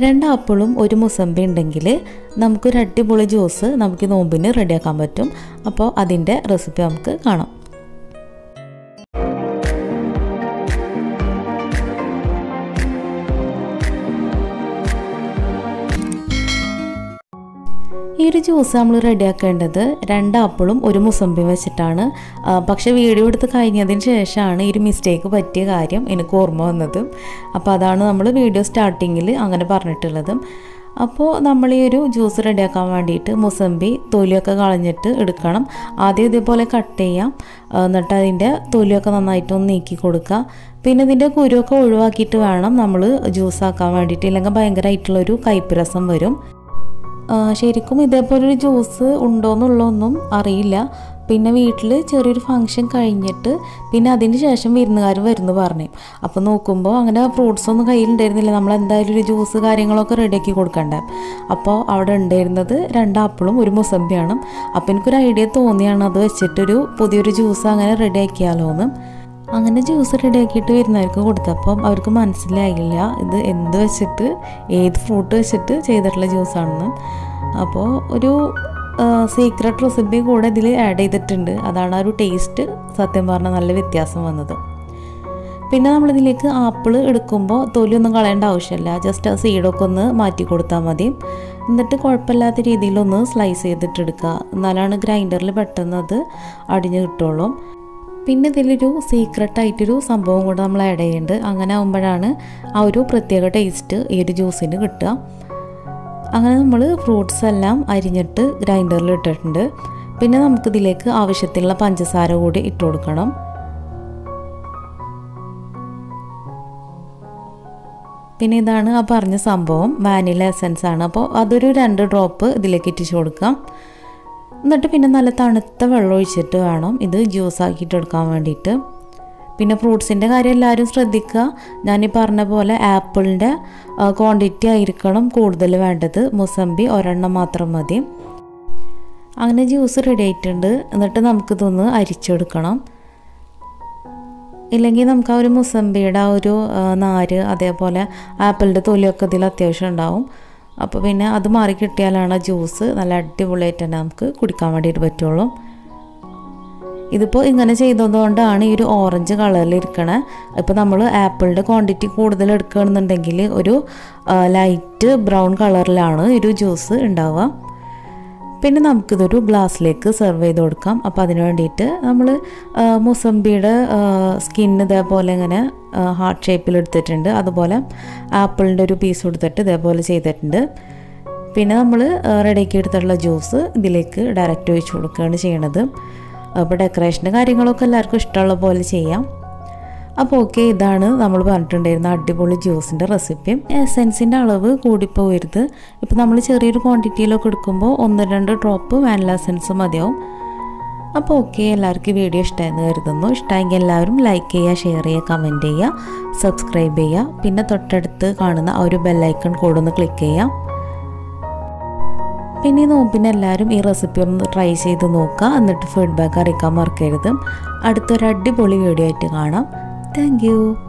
രണ്ട് ആപ്പിളും ഒരു മുസമ്പി ഉണ്ടെങ്കിൽ നമുക്കൊരു അടിപൊളി ജ്യൂസ് നമുക്ക് നോമ്പിന് റെഡിയാക്കാൻ പറ്റും. അപ്പോൾ അതിന്റെ റെസിപ്പി നമുക്ക് കാണാം. ഒരു ജ്യൂസ് നമ്മൾ റെഡിയാക്കേണ്ടത് രണ്ട് ആപ്പിളും ഒരു മുസമ്പിയും വെച്ചിട്ടാണ്. പക്ഷേ വീഡിയോ എടുത്ത് കഴിഞ്ഞതിന് ശേഷമാണ് ഈ ഒരു മിസ്റ്റേക്ക് പറ്റിയ കാര്യം എനിക്ക് ഓർമ്മ വന്നത്. അപ്പോൾ അതാണ് നമ്മൾ വീഡിയോ സ്റ്റാർട്ടിങ്ങിൽ അങ്ങനെ പറഞ്ഞിട്ടുള്ളതും. അപ്പോൾ നമ്മൾ ഈ ഒരു ജ്യൂസ് റെഡിയാക്കാൻ വേണ്ടിയിട്ട് മുസമ്പി തൊലിയൊക്കെ കളഞ്ഞിട്ട് എടുക്കണം. ആദ്യം ഇതേപോലെ കട്ട് ചെയ്യാം. എന്നിട്ട് അതിന്റെ തൊലിയൊക്കെ നന്നായിട്ടൊന്ന് നീക്കി കൊടുക്കുക. പിന്നെ ഇതിന്റെ കുരുവൊക്കെ ഒഴിവാക്കിയിട്ട് വേണം നമ്മൾ ജ്യൂസ് ആക്കാൻ വേണ്ടിയിട്ട്. ഇല്ലെങ്കിൽ ഭയങ്കരമായിട്ടുള്ളൊരു കയ്പ്പ് രസം വരും. ശരിക്കും ഇതേപോലൊരു ജ്യൂസ് ഉണ്ടോ ഉണ്ടോയെന്നുള്ളതൊന്നും അറിയില്ല. പിന്നെ വീട്ടിൽ ചെറിയൊരു ഫങ്ഷൻ കഴിഞ്ഞിട്ട് പിന്നെ അതിന് ശേഷം വിരുന്നുകാർ വരുന്നു പറഞ്ഞു. അപ്പോൾ നോക്കുമ്പോൾ അങ്ങനെ ഫ്രൂട്ട്സ് ഒന്നും കയ്യിലുണ്ടായിരുന്നില്ല. നമ്മൾ എന്തായാലും ഒരു ജ്യൂസ് കാര്യങ്ങളൊക്കെ റെഡിയാക്കി കൊടുക്കണ്ടേ. അപ്പോൾ അവിടെ ഉണ്ടായിരുന്നത് രണ്ട് ആപ്പിളും ഒരു മുസമ്പിയാണ് അപ്പോൾ എനിക്കൊരു ഐഡിയ തോന്നിയാണ് അത് വെച്ചിട്ടൊരു പുതിയൊരു ജ്യൂസ് അങ്ങനെ റെഡിയാക്കിയാലോ എന്ന് അങ്ങനെ ജ്യൂസ് റെഡിയാക്കിയിട്ട് വരുന്നവർക്ക് കൊടുത്തപ്പം അവർക്ക് മനസ്സിലായില്ല ഇത് എന്ത് വെച്ചിട്ട് ഏത് ഫ്രൂട്ട് വെച്ചിട്ട് ചെയ്തിട്ടുള്ള ജ്യൂസാണെന്ന് അപ്പോൾ ഒരു സീക്രട്ട് റെസിപ്പി കൂടെ ഇതിൽ ആഡ് ചെയ്തിട്ടുണ്ട്. അതാണ് ആ ഒരു ടേസ്റ്റ് സത്യം പറഞ്ഞാൽ നല്ല വ്യത്യാസം വന്നത്. പിന്നെ നമ്മളിതിലേക്ക് ആപ്പിൾ എടുക്കുമ്പോൾ തൊലിയൊന്നും കളയേണ്ട ആവശ്യമില്ല. ജസ്റ്റ് ആ സീഡൊക്കെ ഒന്ന് മാറ്റി കൊടുത്താൽ മതി. എന്നിട്ട് കുഴപ്പമില്ലാത്ത രീതിയിലൊന്ന് സ്ലൈസ് ചെയ്തിട്ടെടുക്കുക എന്നാലാണ് ഗ്രൈൻഡറിൽ പെട്ടെന്ന് അത് അടിഞ്ഞ് കിട്ടുള്ളൂ. പിന്നെ ഇതിലൊരു സീക്രട്ടായിട്ടൊരു സംഭവം കൂടെ നമ്മൾ ആഡ് ചെയ്യുന്നുണ്ട് അങ്ങനെ ആകുമ്പോഴാണ് ആ ഒരു പ്രത്യേക ടേസ്റ്റ് ഈ ഒരു ജ്യൂസിന് കിട്ടുക. അങ്ങനെ നമ്മൾ ഫ്രൂട്ട്സ് എല്ലാം അരിഞ്ഞിട്ട് ഗ്രൈൻഡറിൽ ഇട്ടിട്ടുണ്ട്. പിന്നെ നമുക്കിതിലേക്ക് ആവശ്യത്തിനുള്ള പഞ്ചസാര കൂടി ഇട്ട് കൊടുക്കണം. പിന്നെ ഇതാണ് ആ പറഞ്ഞ സംഭവം. വാനില എസൻസ് ആണ്. അപ്പോൾ അതൊരു രണ്ട് ഡ്രോപ്പ് ഇതിലേക്ക് ഇറ്റിച്ച് കൊടുക്കാം. എന്നിട്ട് പിന്നെ നല്ല തണുത്ത വെള്ളം ഒഴിച്ചിട്ട് വേണം ഇത് ജ്യൂസ് ആക്കിയിട്ട് എടുക്കാൻ വേണ്ടിയിട്ട്. പിന്നെ ഫ്രൂട്ട്സിന്റെ കാര്യം എല്ലാവരും ശ്രദ്ധിക്കുക. ഞാൻ ഈ പറഞ്ഞ പോലെ ആപ്പിളിന്റെ ക്വാണ്ടിറ്റി ആയിരിക്കണം കൂടുതൽ വേണ്ടത്. മുസമ്പി ഒരെണ്ണം മാത്രം മതി. അങ്ങനെ ജ്യൂസ് റെഡി ആയിട്ടുണ്ട്. എന്നിട്ട് നമുക്കിതൊന്ന് അരിച്ചെടുക്കണം. ഇല്ലെങ്കിൽ നമുക്ക് ആ ഒരു മുസമ്പിയുടെ ആ ഒരു നാര് അതേപോലെ ആപ്പിളിന്റെ തൊലിയൊക്കെ ഇതിൽ അത്യാവശ്യം ഉണ്ടാവും. അപ്പോൾ പിന്നെ അത് മാറി കിട്ടിയാലാണ് ജ്യൂസ് നല്ല അടിപൊളിയായിട്ട് തന്നെ നമുക്ക് കുടിക്കാൻ വേണ്ടിയിട്ട് പറ്റുള്ളൂ. ഇതിപ്പോൾ ഇങ്ങനെ ചെയ്തതുകൊണ്ടാണ് ഈ ഒരു ഓറഞ്ച് കളറിൽ ഇരിക്കണേ. ഇപ്പോൾ നമ്മൾ ആപ്പിളിന്റെ ക്വാണ്ടിറ്റി കൂടുതൽ എടുക്കുകയാണെന്നുണ്ടെങ്കിൽ ഒരു ലൈറ്റ് ബ്രൗൺ കളറിലാണ് ഒരു ജ്യൂസ് ഉണ്ടാവുക. പിന്നെ നമുക്കിതൊരു ഗ്ലാസ്സിലേക്ക് സെർവ് ചെയ്ത് കൊടുക്കാം. അപ്പോൾ അതിന് വേണ്ടിയിട്ട് നമ്മൾ മുസമ്പിയുടെ സ്കിൻ ഇതേപോലെ ഇങ്ങനെ ഹാർട്ട് ഷേപ്പിൽ എടുത്തിട്ടുണ്ട്. അതുപോലെ ആപ്പിളിന്റെ ഒരു പീസ് കൊടുത്തിട്ട് ഇതേപോലെ ചെയ്തിട്ടുണ്ട്. പിന്നെ നമ്മൾ റെഡിയാക്കി എടുത്തിട്ടുള്ള ജ്യൂസ് ഇതിലേക്ക് ഡയറക്റ്റ് ഒഴിച്ച് കൊടുക്കുകയാണ് ചെയ്യണത്. അപ്പോൾ ഡെക്കറേഷന്റെ കാര്യങ്ങളൊക്കെ എല്ലാവർക്കും ഇഷ്ടമുള്ള പോലെ ചെയ്യാം. അപ്പോൾ ഓക്കെ ഇതാണ് നമ്മൾ പറഞ്ഞിട്ടുണ്ടായിരുന്ന അടിപൊളി ജ്യൂസിന്റെ റെസിപ്പി എസെൻസിന്റെ അളവ് കൂടിപ്പോകരുത് ഇപ്പോൾ നമ്മൾ ചെറിയൊരു ക്വാണ്ടിറ്റിയിലൊക്കെ എടുക്കുമ്പോൾ ഒന്ന് രണ്ട് ഡ്രോപ്പ് വാനില എസെൻസ് മതിയാവും. അപ്പോൾ ഓക്കെ എല്ലാവർക്കും വീഡിയോ ഇഷ്ടമായെന്ന് കരുതുന്നു. ഇഷ്ടമെങ്കിൽ എല്ലാവരും ലൈക്ക് ചെയ്യുക ഷെയർ ചെയ്യുക കമന്റ് ചെയ്യുക സബ്സ്ക്രൈബ് ചെയ്യുക. പിന്നെ തൊട്ടടുത്ത് കാണുന്ന ആ ഒരു ബെല്ലൈക്കൺ കൂടെ ഒന്ന് ക്ലിക്ക് ചെയ്യാം പിന്നെ ഈ നോമ്പിന് എല്ലാവരും ഈ റെസിപ്പി ഒന്ന് ട്രൈ ചെയ്ത് നോക്കുക. എന്നിട്ട് ഫീഡ്ബാക്ക് അറിയിക്കാൻ മറക്കരുത്. അടുത്തൊരു അടിപൊളി വീഡിയോ ആയിട്ട് കാണാം. Thank you.